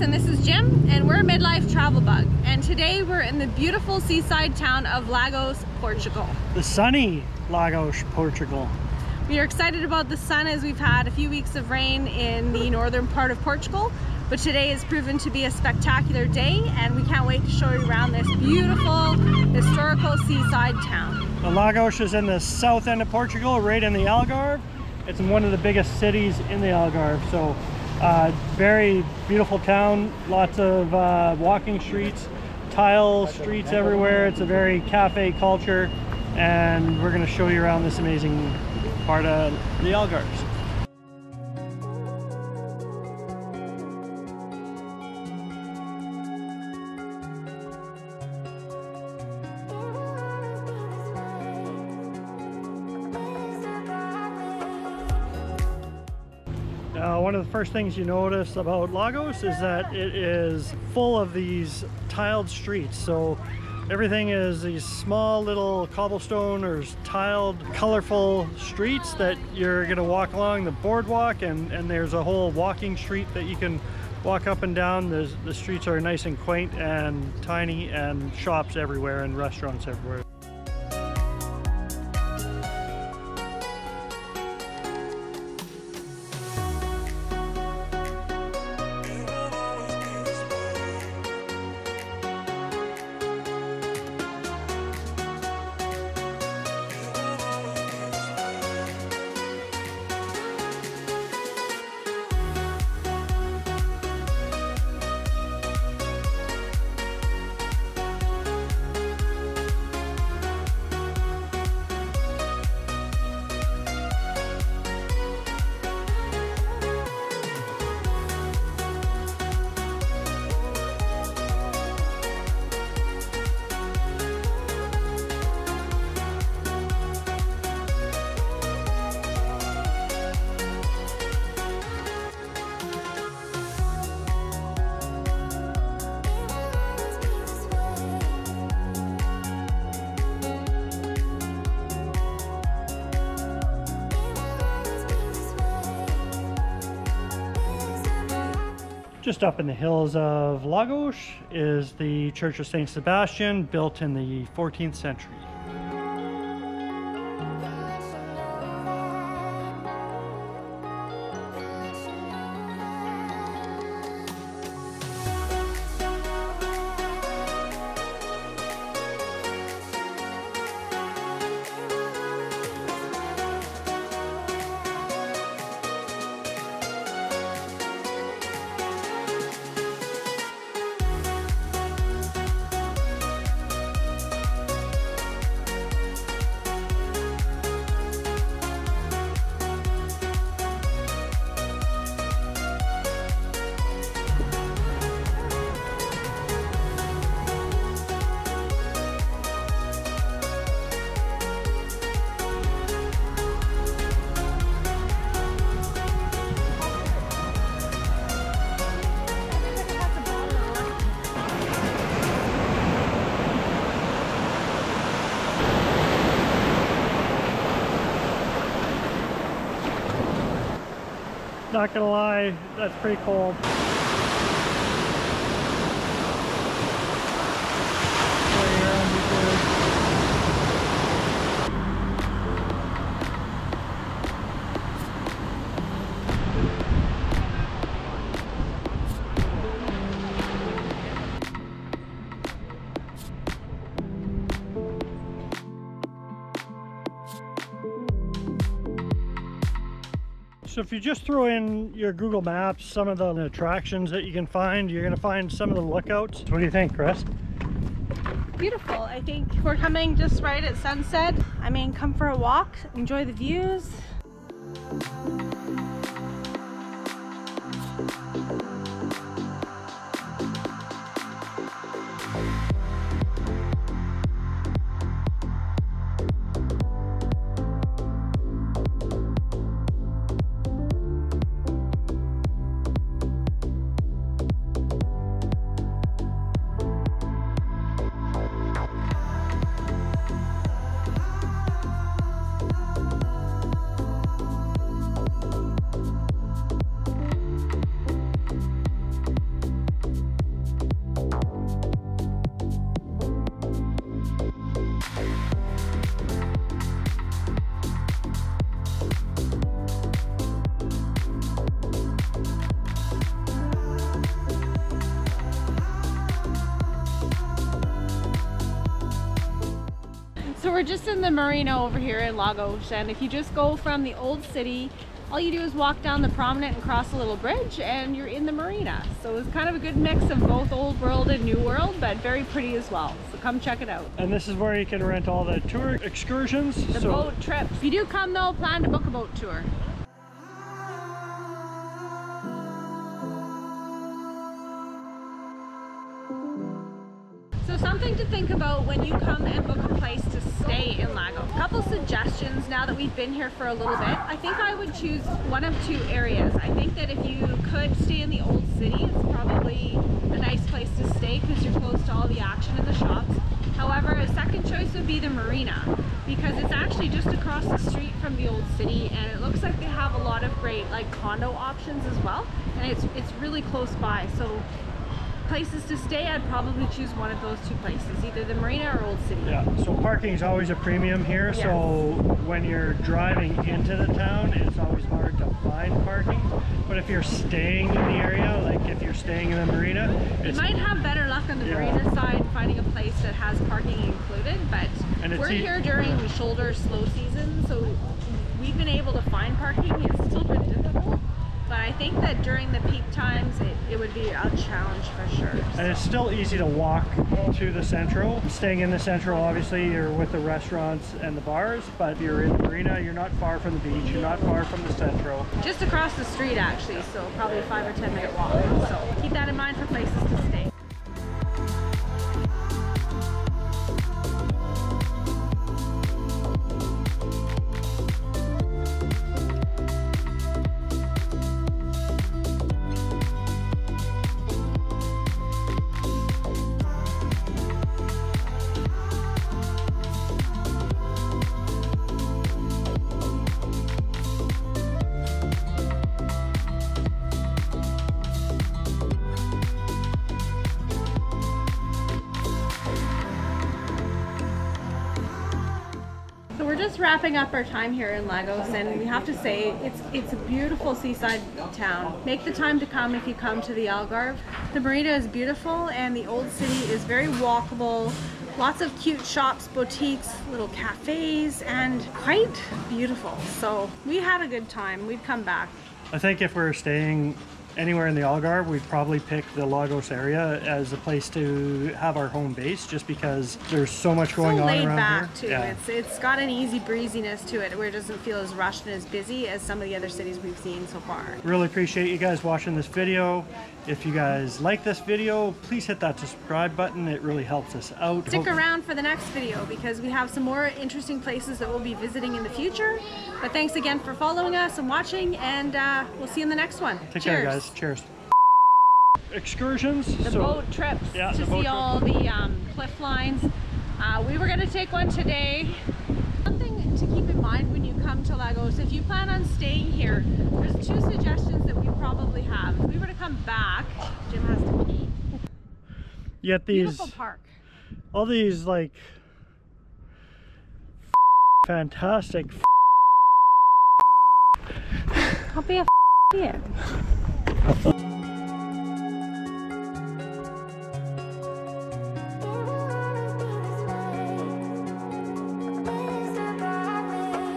And this is Jim and we're a Midlife Travel Bug and today we're in the beautiful seaside town of Lagos, Portugal. The sunny Lagos, Portugal. We are excited about the sun as we've had a few weeks of rain in the northern part of Portugal but today has proven to be a spectacular day and we can't wait to show you around this beautiful historical seaside town. The Lagos is in the south end of Portugal, right in the Algarve. It's one of the biggest cities in the Algarve, so uh, very beautiful town, lots of uh, walking streets, tile streets everywhere. It's a very cafe culture and we're going to show you around this amazing part of the Algarves. Uh, one of the first things you notice about Lagos is that it is full of these tiled streets. So everything is these small little cobblestone or tiled colorful streets that you're gonna walk along the boardwalk and, and there's a whole walking street that you can walk up and down. There's, the streets are nice and quaint and tiny and shops everywhere and restaurants everywhere. Just up in the hills of Lagos is the Church of St. Sebastian, built in the 14th century. Not gonna lie, that's pretty cold. So if you just throw in your Google Maps, some of the attractions that you can find, you're gonna find some of the lookouts. What do you think, Chris? Beautiful. I think we're coming just right at sunset. I mean, come for a walk, enjoy the views. We're just in the marina over here in Lagos and if you just go from the old city all you do is walk down the promenade and cross a little bridge and you're in the marina. So it's kind of a good mix of both old world and new world, but very pretty as well. So come check it out. And this is where you can rent all the tour excursions. The so boat trips. If you do come though, plan to book a boat tour. Think about when you come and book a place to stay in Lago. A couple suggestions now that we've been here for a little bit. I think I would choose one of two areas. I think that if you could stay in the old city, it's probably a nice place to stay because you're close to all the action in the shops. However, a second choice would be the marina because it's actually just across the street from the old city and it looks like they have a lot of great like condo options as well and it's it's really close by so places to stay, I'd probably choose one of those two places, either the marina or Old City. Yeah, so parking is always a premium here. Yes. So when you're driving into the town, it's always hard to find parking. But if you're staying in the area, like if you're staying in the marina, You might have better luck on the Yeah. marina side finding a place that has parking included, but And we're here during shoulder slow season, so we've been able to find parking. It's still difficult, but I think that during the peak times, it, it would be a challenge for sure. and it's still easy to walk to the central. Staying in the central, obviously, you're with the restaurants and the bars. But if you're in the marina, you're not far from the beach. You're not far from the central. Just across the street actually, so probably a five or 10 minute walk. So keep that in mind for places to wrapping up our time here in Lagos and we have to say it's it's a beautiful seaside town. Make the time to come if you come to the Algarve. The marina is beautiful and the old city is very walkable. Lots of cute shops, boutiques, little cafes and quite beautiful. So we had a good time. We'd come back. I think if we're staying anywhere in the Algarve, we'd probably pick the Lagos area as a place to have our home base, just because there's so much going so on laid around back here. too. It's it's got an easy breeziness to it where it doesn't feel as rushed and as busy as some of the other cities we've seen so far. Really appreciate you guys watching this video. If you guys like this video, please hit that subscribe button. It really helps us out. Stick around for the next video because we have some more interesting places that we'll be visiting in the future. But thanks again for following us and watching, and uh, we'll see you in the next one. Take Cheers. care, guys. Cheers. Excursions. The so, boat trips Yeah, to see trip. all the um, cliff lines. Uh, we were going to take one today. To keep in mind when you come to Lagos, if you plan on staying here, there's two suggestions that we probably have. If we were to come back, Jim has to pee. you get these, Beautiful park. all these like fantastic I'll be a idiot.